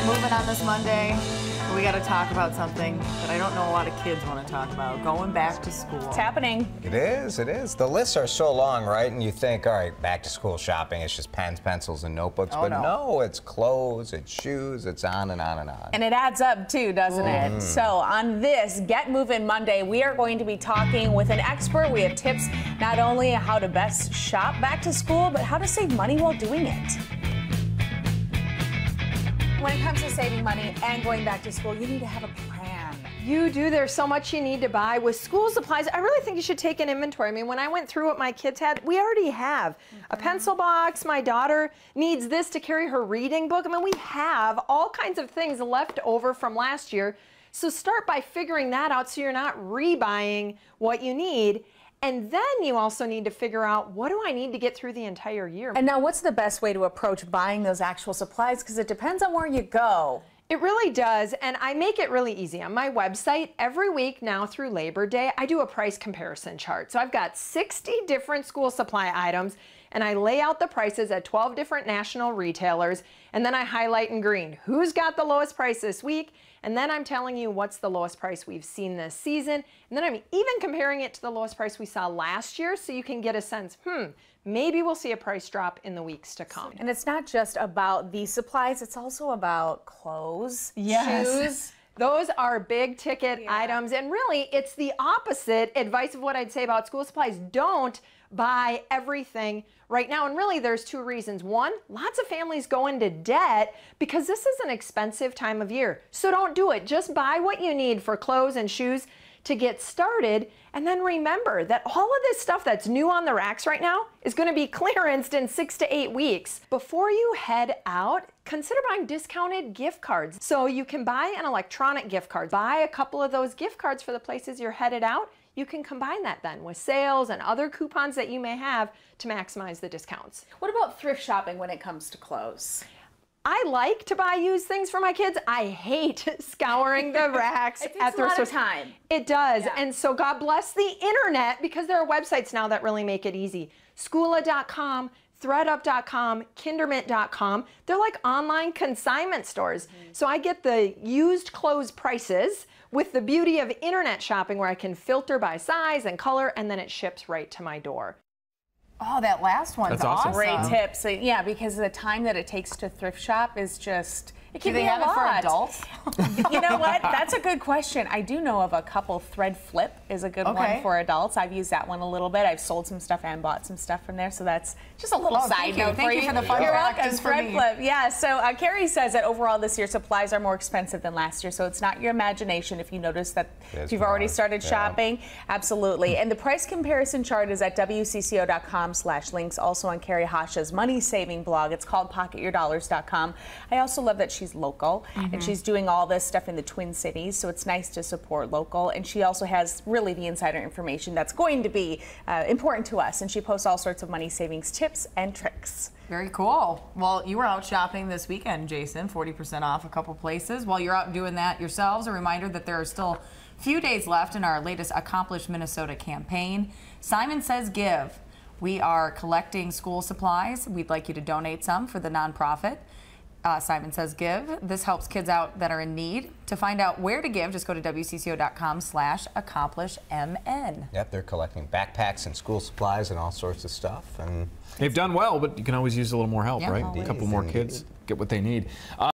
get moving on this Monday. We got to talk about something that I don't know a lot of kids want to talk about going back to school. It's happening. It is, it is. The lists are so long, right? And you think, all right, back to school shopping, it's just pens, pencils, and notebooks. Oh, but no. no. it's clothes, it's shoes, it's on and on and on. And it adds up too, doesn't it? Mm-hmm. So, on this Get Moving Monday, we are going to be talking with an expert. We have tips not only how to best shop back to school, but how to save money while doing it. When it comes to saving money and going back to school, you need to have a plan. You do. There's so much you need to buy. With school supplies, I really think you should take an inventory. I mean, when I went through what my kids had, we already have a mm-hmm. pencil box. My daughter needs this to carry her reading book. I mean, we have all kinds of things left over from last year. So start by figuring that out so you're not rebuying what you need. And then you also need to figure out what do I need to get through the entire year. And now, what's the best way to approach buying those actual supplies? Because it depends on where you go. It really does, and I make it really easy. On my website, every week now through Labor Day, I do a price comparison chart. So I've got 60 different school supply items, and I lay out the prices at 12 different national retailers, and then I highlight in green who's got the lowest price this week, and then I'm telling you what's the lowest price we've seen this season, and then I'm even comparing it to the lowest price we saw last year so you can get a sense, hmm, maybe we'll see a price drop in the weeks to come. And it's not just about the supplies, it's also about clothes, Yes. shoes. Those are big ticket Yeah. items. And really, it's the opposite advice of what I'd say about school supplies. Don't buy everything right now. And really, there's two reasons. One, lots of families go into debt because this is an expensive time of year. So don't do it. Just buy what you need for clothes and shoes to get started. And then remember that all of this stuff that's new on the racks right now is going to be clearanced in six to eight weeks. Before you head out, consider buying discounted gift cards. So you can buy an electronic gift card, buy a couple of those gift cards for the places you're headed out. You can combine that then with sales and other coupons that you may have to maximize the discounts. What about thrift shopping when it comes to clothes? I like to buy used things for my kids. I hate scouring the racks It takes at lot of time. It does. Yeah. And so God bless the internet because there are websites now that really make it easy. Schoola.com, thredup.com, kindermint.com. They're like online consignment stores. Mm-hmm. So I get the used clothes prices with the beauty of internet shopping where I can filter by size and color and then it ships right to my door. Oh, that last one's That's awesome. Great tips. So, yeah, because the time that it takes to thrift shop is just it Do can they be have a it for lot. adults? you know what? That's a good question. I do know of a couple. Threadflip is a good Okay. one for adults. I've used that one a little bit. I've sold some stuff and bought some stuff from there. So that's just a little Oh, side thank you. note Thank for you for the fun You're fact welcome. just Thread me. Flip. Yeah. So uh, Carrie says that overall this year supplies are more expensive than last year. So it's not your imagination if you notice that It if you've already started yeah. shopping. Absolutely. And the price comparison chart is at wcco.com slash links. Also on Carrie Rocha's money saving blog. It's called pocketyourdollars.com. I also love that she's local and she's doing all this stuff in the Twin Cities. So it's nice to support local. And she also has really the insider information that's going to be uh, important to us. And she posts all sorts of money savings tips and tricks. Very cool. Well, you were out shopping this weekend, Jason, 40% off a couple places. While you're out doing that yourselves, a reminder that there are still a few days left in our latest Accomplish Minnesota campaign. Simon Says Give. We are collecting school supplies. We'd like you to donate some for the nonprofit. Uh, Simon Says Give. This helps kids out that are in need. To find out where to give, just go to wcco.com slash accomplishmn. Yep, they're collecting backpacks and school supplies and all sorts of stuff. And They've done well, but you can always use a little more help, Yeah, right? always. A couple more kids get what they need. Uh,